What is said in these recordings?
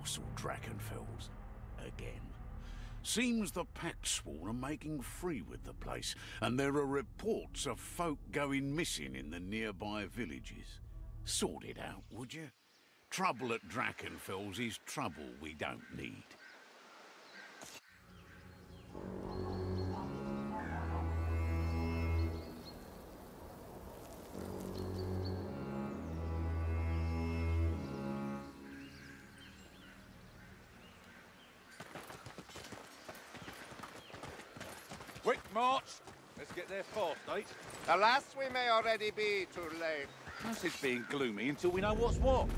Castle Drakenfels. Again. Seems the Pactsworn are making free with the place, and there are reports of folk going missing in the nearby villages. Sort it out, would you? Trouble at Drakenfels is trouble we don't need. Let's get there fast, mate. Alas, we may already be too late. How's this being gloomy until we know what's what?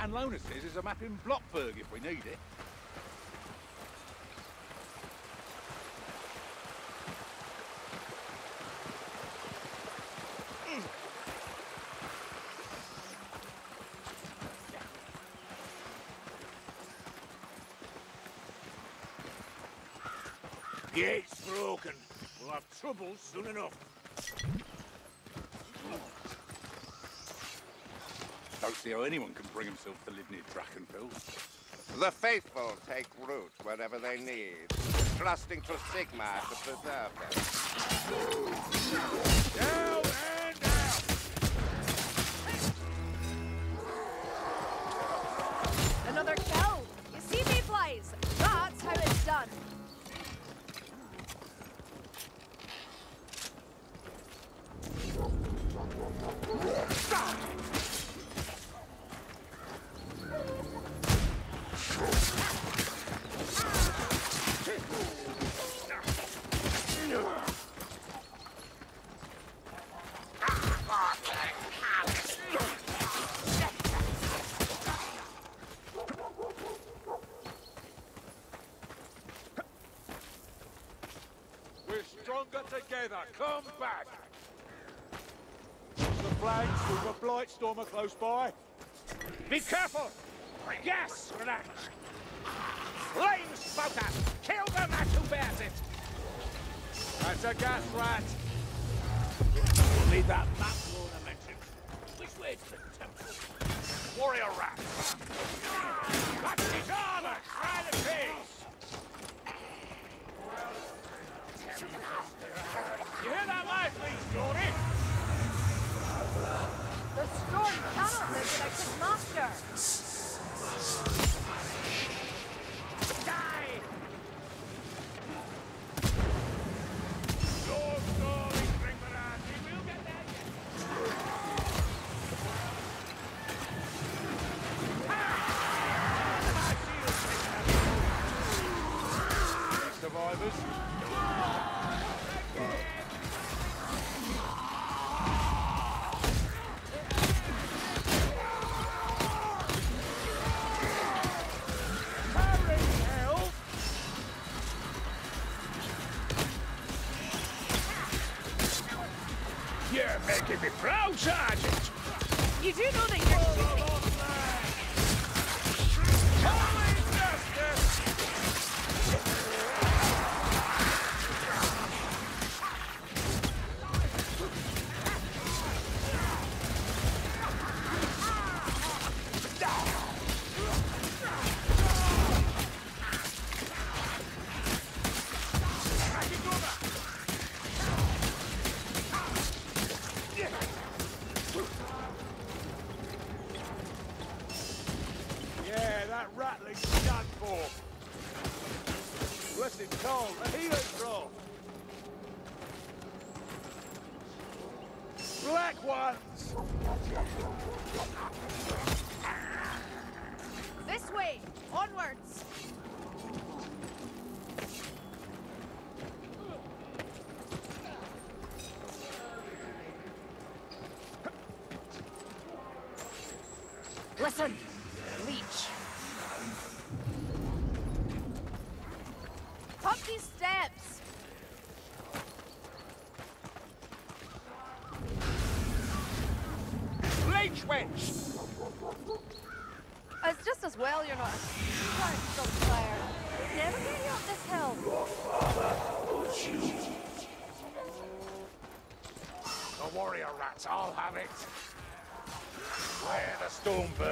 And Lohner says there's a map in Blockburg if we need it. Gate's broken. We'll have trouble soon enough. Don't see how anyone can bring himself to live near Drakenfels. The faithful take root wherever they need, trusting to Sigmar to preserve them. Down with stormer close by. Be careful! Gas rat! Flame spouter! Kill the rat who bears it! That's a gas rat. Only that map mentioned. Which way to the temple? Warrior rat! Ah, That's his armor! Try the piece! You hear that lively story? The storm cannot live without its Listen! Leech! Up these steps! Leech wench! It's just as well you're not a smart player. Never get you up this hill. The warrior rats, I'll have it.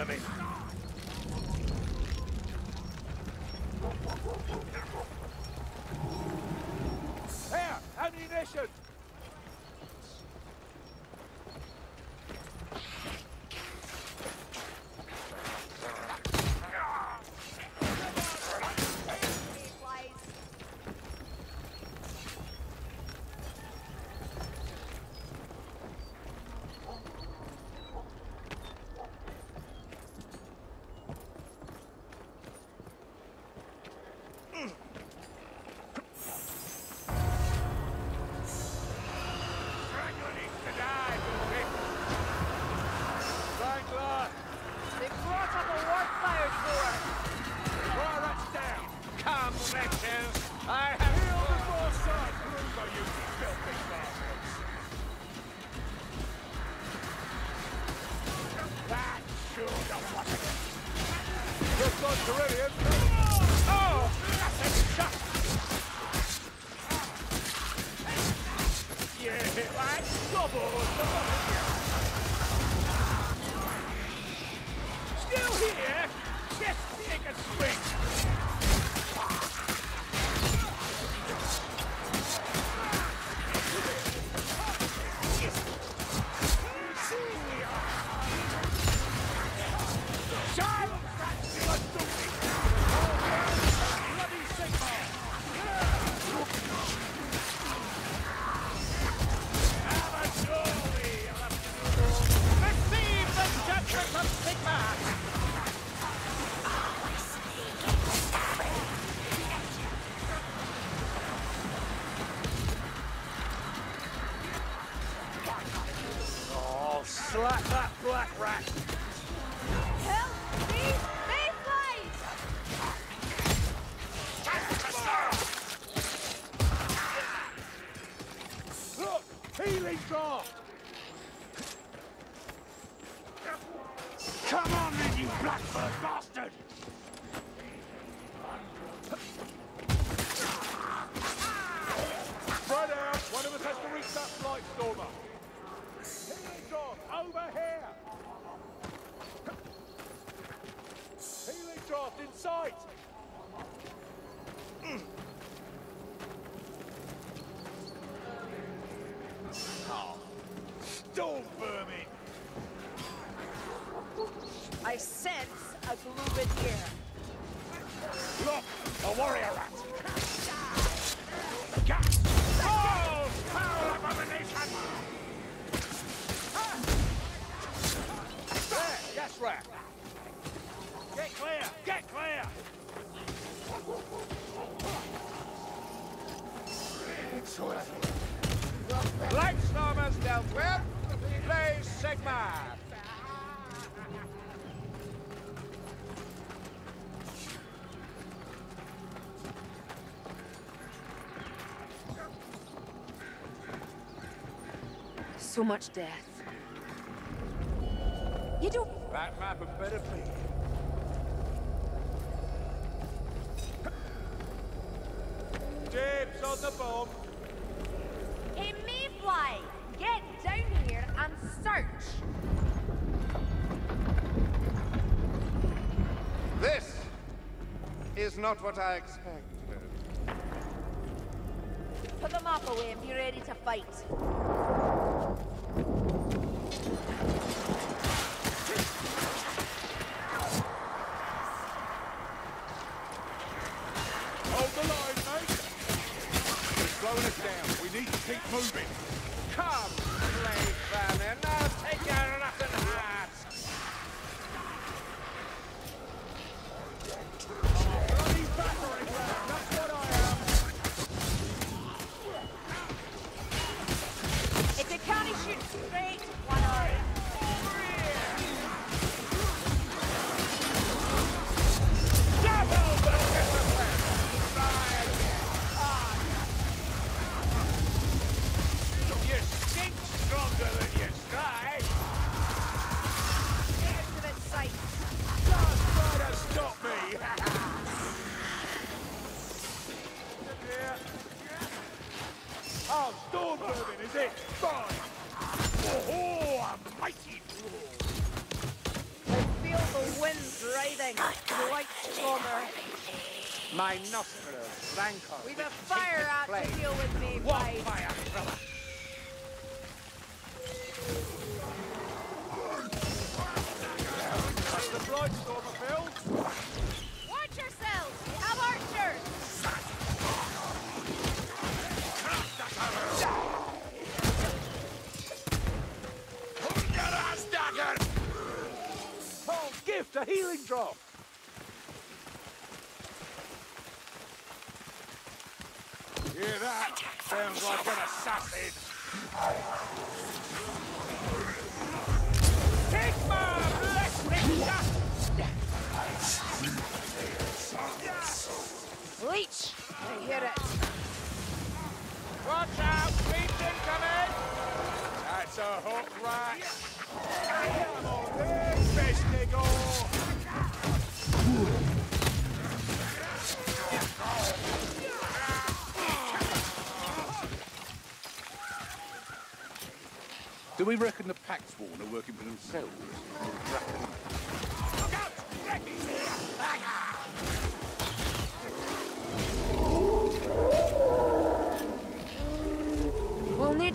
I Eu acho que eu vou. so much death. You don't... That map had better be. James on the bomb. It may fly. Get down here and search. This is not what I expected. Put the map away if you're ready to fight. slowing us down. We need to keep moving. Come, play famine. Hear that? Sounds like an assassin. Sigmar, bless me, Leech! I hear it. Watch out, Do we reckon the pack spawn are working for themselves? Look out! Ready! We'll need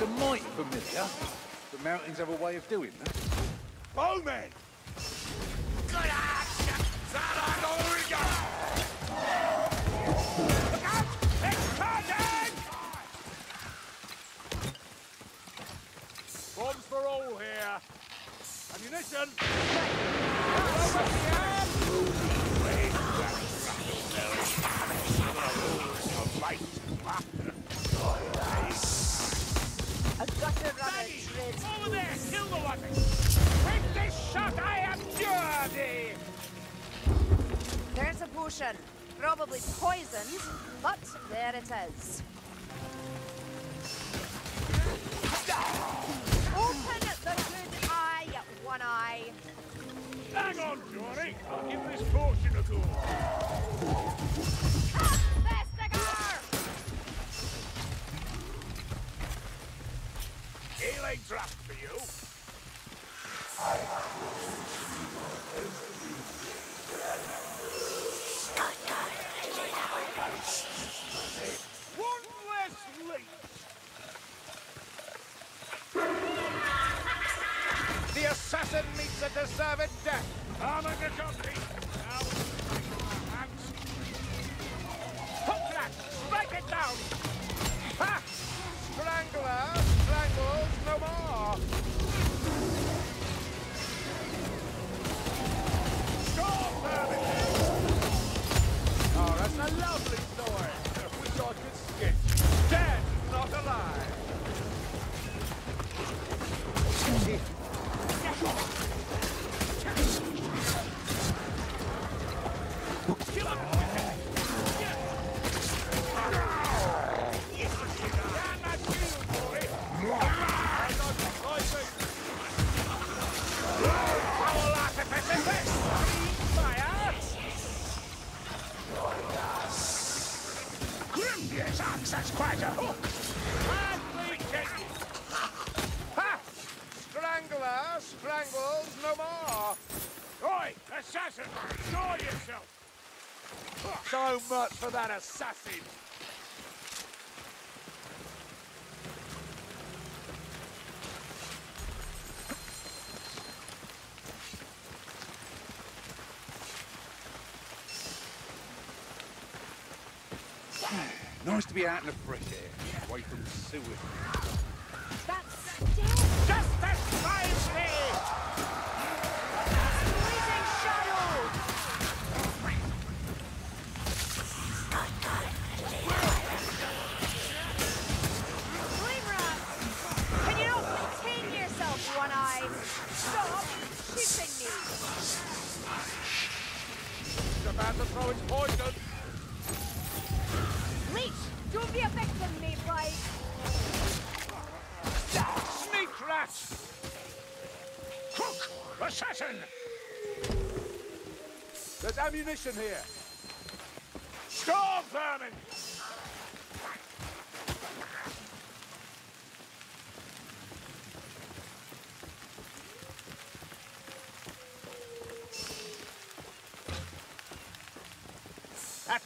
It's a mite familiar. The mountains have a way of doing that. Bowman! Look out! It's charging! Bombs for all here. Ammunition! Over Over there! Kill the one! With this shot, I! There's a potion. Probably poisoned, but there it is. Open the good eye, one eye. Hang on, Johnny! I'll give this potion a go. Oh, that's much for that assassin! Nice to be out in the fresh air, away from sewage. Stop shooting me! It's about to throw its poison. Leech, don't be a victim, Mayfly. Sneak rats! Crook! Assassin! There's ammunition here. Storm vermin!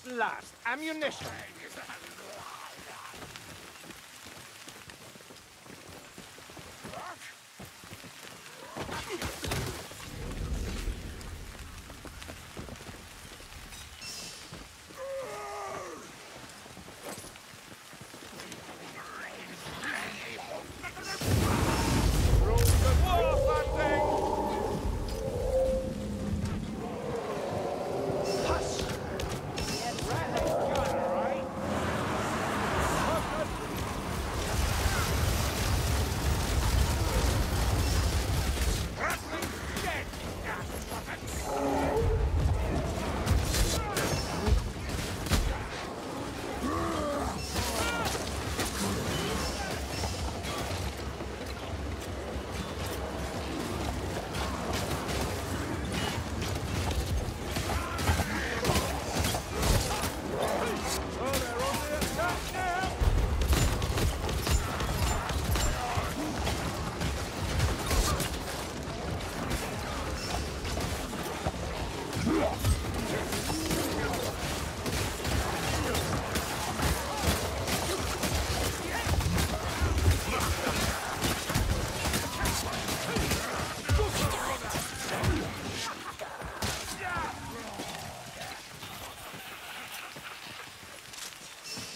Last, ammunition!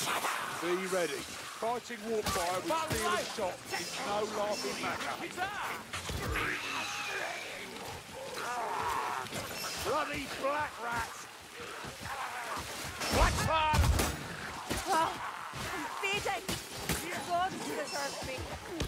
Be ready. Fighting warp fire with steel and shot is no laughing matter. Bloody black rats! Black fire! Oh, I'm fading! God deserves me.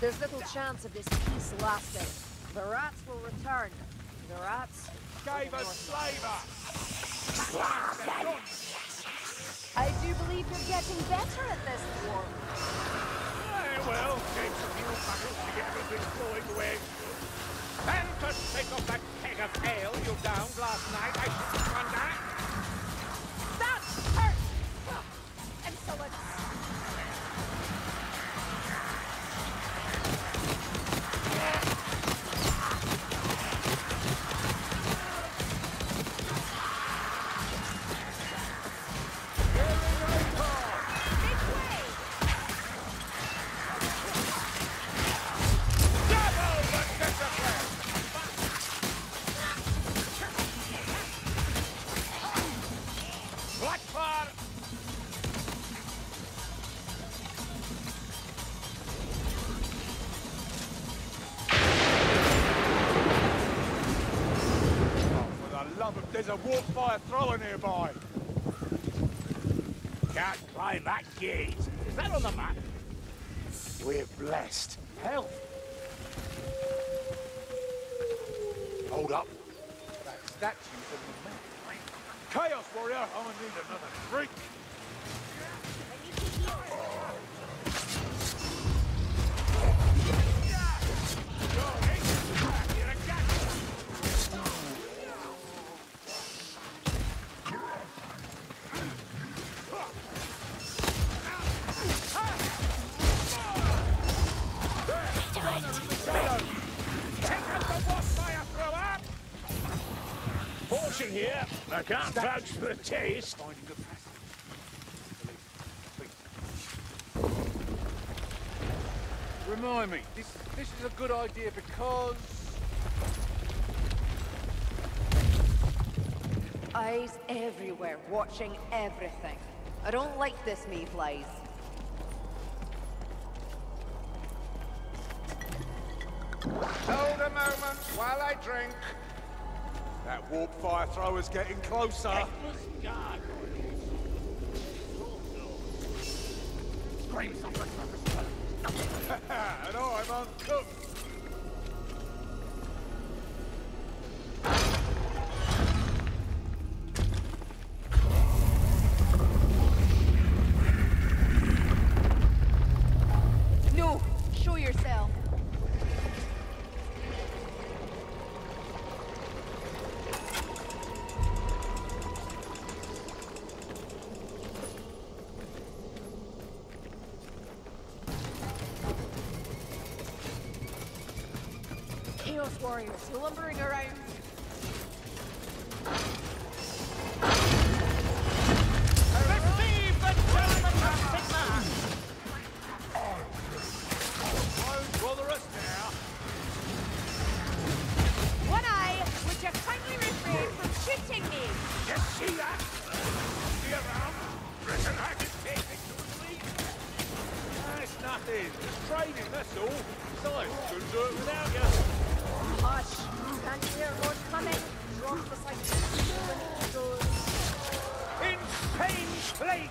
There's little chance of this peace lasting. The rats will return. The rats Gave us flavour! I do believe you're getting better at this war. Eh, well, gave some new buckles to get everything flowing with. And to take off that keg of ale you downed last night, I shouldn't wonder. There's a warp fire thrower nearby. Can't climb that gate. Is that on the map? We're blessed. Help! Hold up. That statue's on the map. Chaos Warrior, I'm gonna need another I can't vouch for the taste. Finding the passage. Remind me, this this is a good idea because Eyes everywhere, watching everything. I don't like this, Mayflies. Hold a moment while I drink. That warp fire thrower's getting closer. and I'm uncooked. Warriors lumbering around. Receive the judgment of Sigmar! Won't bother us now. One Eye, would you kindly refrain from shooting me? You see that? See around? Reckon I can take it to sleep? That's nothing. Just training, that's all. Besides, couldn't do it without you. Insane plague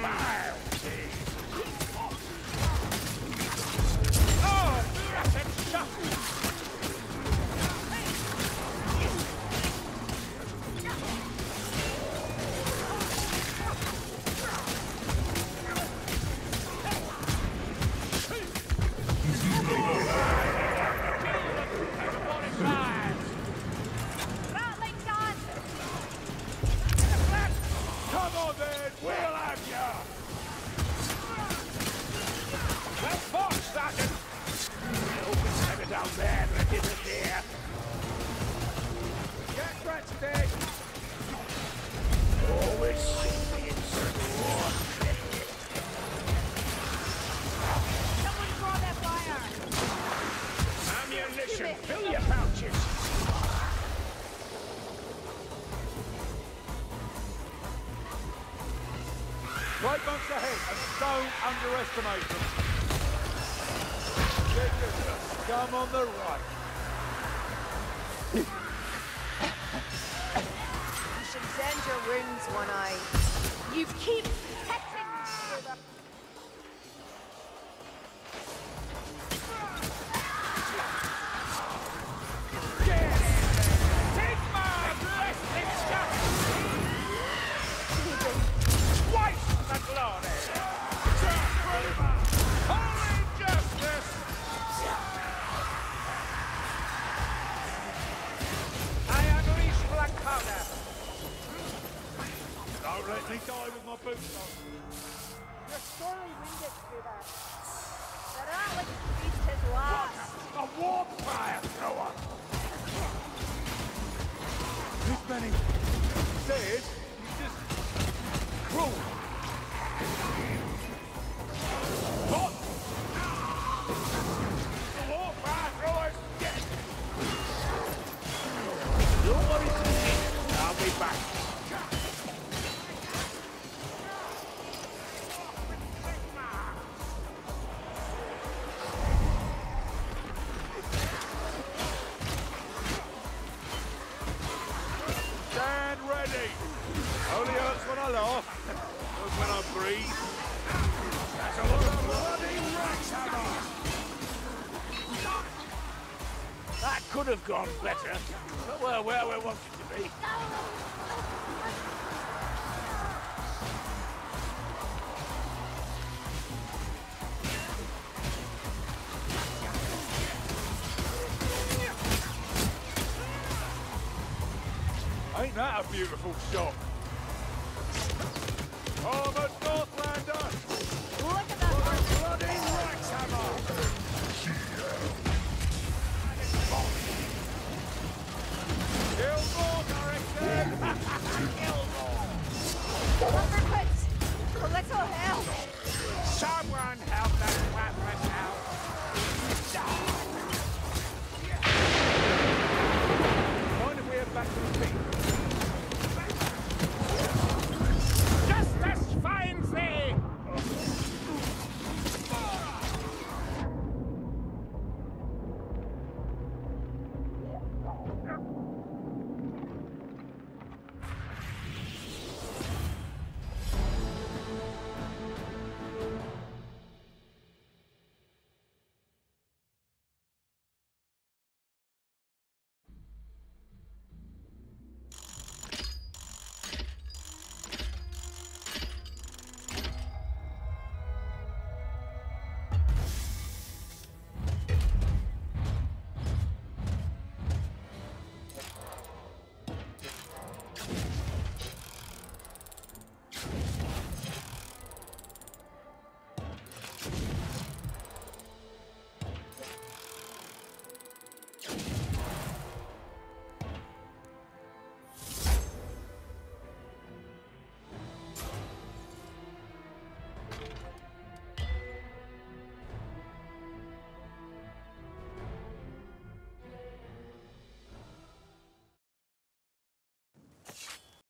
Oh, underestimate them. A scum on the right. Your wounds, One Eye. You keep a beautiful shot? Oh, the Northlander! Look at that Bloody Raxhammer! Kill more, director! Kill more! Lumberput! A little help!